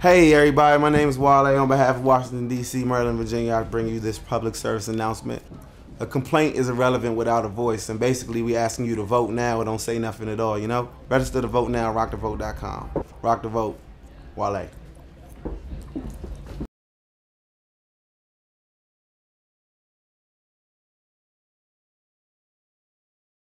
Hey everybody, my name is Wale. On behalf of Washington, D.C., Maryland, Virginia, I bring you this public service announcement. A complaint is irrelevant without a voice, and basically we asking you to vote now or don't say nothing at all, you know? Register to vote now, rockthevote.com. Rock the vote, Wale.